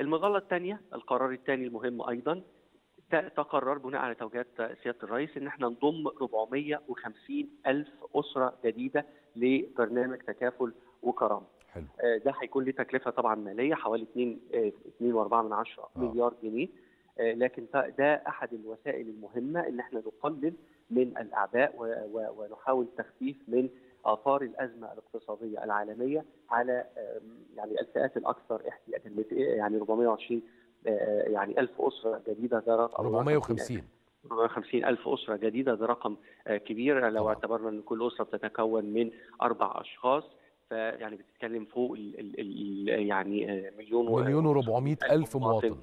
المظلة الثانية القرار الثاني المهم أيضا تقرر بناء على توجيهات سيادة الرئيس إن إحنا نضم 450 ألف أسرة جديدة لبرنامج تكافل وكرامة. حلو. ده هيكون له تكلفة طبعا مالية حوالي 2 2.4 من عشرة مليار جنيه. لكن ده أحد الوسائل المهمة إن إحنا نقلل من الأعباء ونحاول تخفيف من آثار الأزمة الاقتصادية العالمية على يعني الفئات الأكثر احتياجا يعني 420 يعني ألف أسرة جديدة ده رقم 450 450 ألف أسرة جديدة ده رقم كبير. لو اعتبرنا أن كل أسرة بتتكون من أربع أشخاص فيعني بتتكلم فوق ال ال ال يعني مليون مليون و400 ألف مواطن.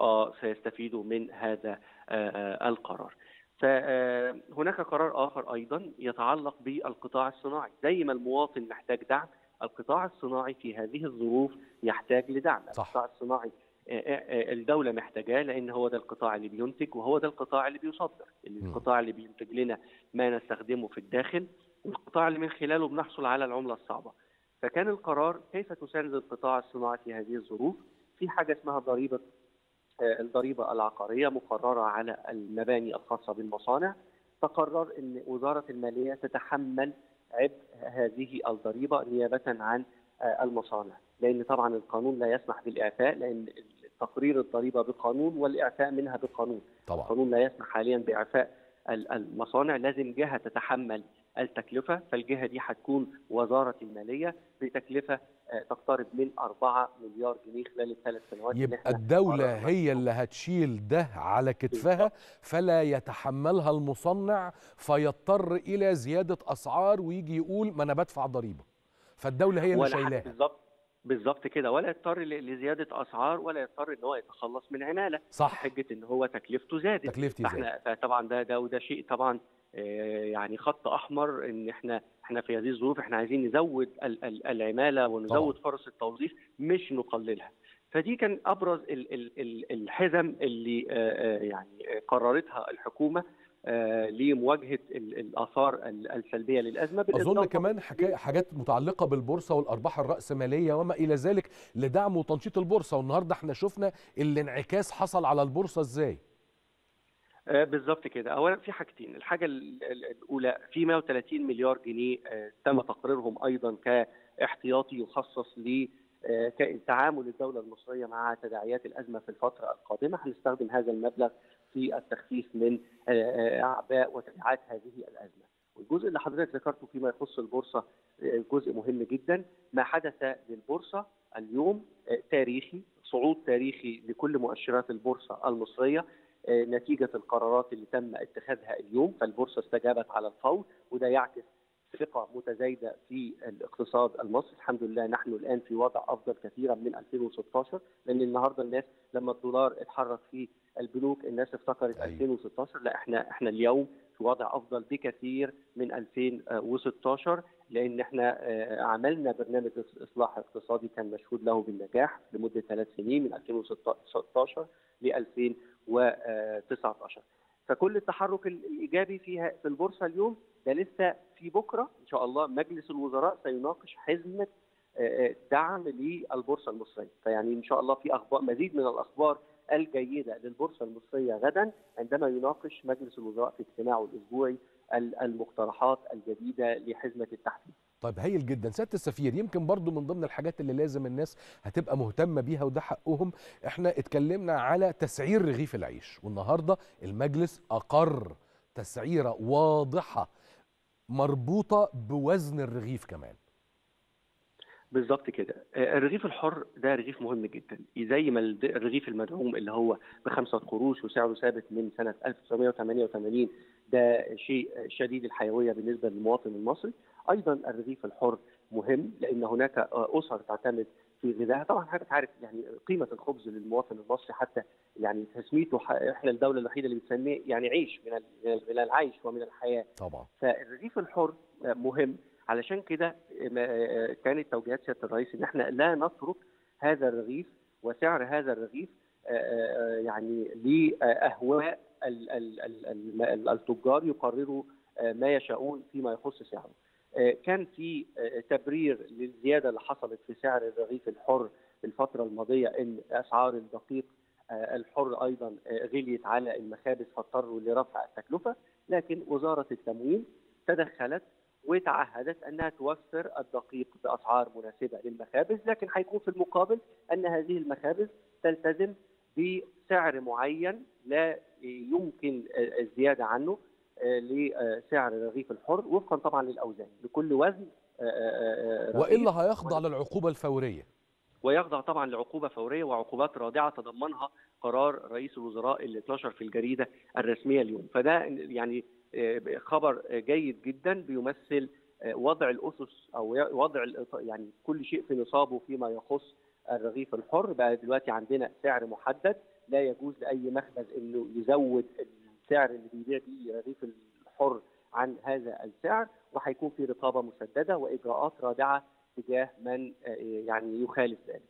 آه سيستفيدوا من هذا آه القرار. فهناك قرار آخر أيضا يتعلق بالقطاع الصناعي. زي ما المواطن محتاج دعم. القطاع الصناعي في هذه الظروف يحتاج لدعم. صح. القطاع الصناعي الدولة محتاجاه لأن هو ده القطاع اللي بينتج وهو ده القطاع اللي بيصدر. القطاع اللي بينتج لنا ما نستخدمه في الداخل والقطاع اللي من خلاله بنحصل على العملة الصعبة. فكان القرار كيف تساند القطاع الصناعي في هذه الظروف؟ في حاجة اسمها ضريبة الضريبة العقارية مقررة على المباني الخاصة بالمصانع. تقرر أن وزارة المالية تتحمل عبء هذه الضريبة نيابة عن المصانع. لأن طبعا القانون لا يسمح بالإعفاء لأن تقرير الضريبة بقانون والإعفاء منها بقانون. طبعا. القانون لا يسمح حاليا بإعفاء المصانع. لازم جهة تتحمل التكلفة فالجهة دي هتكون وزارة المالية بتكلفة تقترب من 4 مليار جنيه خلال الثلاث سنوات يبقى الدولة هي اللي هتشيل ده على كتفها فلا يتحملها المصنع فيضطر إلى زيادة أسعار ويجي يقول ما أنا بدفع ضريبة. فالدولة هي اللي شايلاها. بالظبط بالظبط كده. ولا يضطر لزيادة أسعار ولا يضطر إن هو يتخلص من عمالة. صح. حجه إن هو تكلفته زادت. تكلفتي فإحنا فطبعا ده ده وده شيء طبعا يعني خط أحمر إن إحنا إحنا في هذه الظروف إحنا عايزين نزود العمالة ونزود طبعا. فرص التوظيف مش نقللها. فدي كان أبرز ال ال الحزم اللي يعني قررتها الحكومة لمواجهة الآثار السلبية للأزمة أظن كمان حاجات متعلقة بالبورصة والأرباح الرأسمالية وما إلى ذلك لدعم وتنشيط البورصة. والنهاردة إحنا شفنا الانعكاس حصل على البورصة إزاي؟ بالظبط كده. اولا في حاجتين. الحاجة الأولى في 130 مليار جنيه تم تقريرهم أيضا كاحتياطي يخصص ل تعامل الدولة المصرية مع تداعيات الأزمة في الفترة القادمة. هنستخدم هذا المبلغ في التخفيف من أعباء وتبعات هذه الأزمة. والجزء اللي حضرتك ذكرته فيما يخص البورصة جزء مهم جدا، ما حدث للبورصة اليوم تاريخي، صعود تاريخي لكل مؤشرات البورصة المصرية. نتيجة القرارات اللي تم اتخاذها اليوم، فالبورصة استجابت على الفور وده يعكس ثقة متزايدة في الاقتصاد المصري. الحمد لله نحن الآن في وضع أفضل كثيرا من 2016 لأن النهاردة الناس لما الدولار اتحرك في البنوك الناس افتكرت أيه. 2016 لا إحنا إحنا اليوم في وضع أفضل بكثير من 2016 لأن إحنا عملنا برنامج إصلاح اقتصادي كان مشهود له بالنجاح لمدة ثلاث سنين من 2016 ل 2019 فكل التحرك الإيجابي فيها في البورصة اليوم ده لسه في بكرة. إن شاء الله مجلس الوزراء سيناقش حزمة دعم للبورصة المصرية. فيعني إن شاء الله في أخبار مزيد من الأخبار الجيدة للبورصة المصرية غدا عندما يناقش مجلس الوزراء في اجتماعه الأسبوعي المقترحات الجديدة لحزمة التحديث طيب هايل جدا. سيادة السفير يمكن برضو من ضمن الحاجات اللي لازم الناس هتبقى مهتمة بيها وده حقهم. إحنا اتكلمنا على تسعير رغيف العيش والنهاردة المجلس أقر تسعيرة واضحة مربوطة بوزن الرغيف كمان. بالظبط كده. الرغيف الحر ده رغيف مهم جدا. زي ما الرغيف المدعوم اللي هو بخمسة قروش وسعره ثابت من سنة 1988 ده شيء شديد الحيوية بالنسبة للمواطن المصري. أيضا الرغيف الحر مهم لأن هناك أسر تعتمد في غذائها. طبعا حضرتك عارف يعني قيمة الخبز للمواطن المصري حتى يعني تسميته إحنا الدولة الوحيدة اللي بتسميه يعني عيش من من العيش ومن الحياة. طبعا. فالرغيف الحر مهم. علشان كده كانت توجيهات سيادة الرئيس إن إحنا لا نترك هذا الرغيف وسعر هذا الرغيف يعني لأهواء التجار يقرروا ما يشاءون فيما يخص سعره. كان في تبرير للزيادة اللي حصلت في سعر الرغيف الحر الفترة الماضية إن أسعار الدقيق الحر أيضا غليت على المخابز فاضطروا لرفع التكلفة. لكن وزارة التموين تدخلت وتعهدت أنها توفر الدقيق بأسعار مناسبة للمخابز. لكن هيكون في المقابل أن هذه المخابز تلتزم بسعر معين لا يمكن الزيادة عنه. لسعر الرغيف الحر وفقا طبعا للأوزان لكل وزن والا هيخضع للعقوبة الفورية؟ ويخضع طبعا لعقوبة فورية وعقوبات رادعة تضمنها قرار رئيس الوزراء اللي اتنشر في الجريدة الرسمية اليوم. فده يعني خبر جيد جدا بيمثل وضع الأسس أو وضع يعني كل شيء في نصابه فيما يخص الرغيف الحر. بقى دلوقتي عندنا سعر محدد لا يجوز لأي مخبز إنه يزود السعر اللي بيبيع بيه رغيف الحر عن هذا السعر وهيكون في رقابة مسددة وإجراءات رادعة تجاه من يعني يخالف ذلك.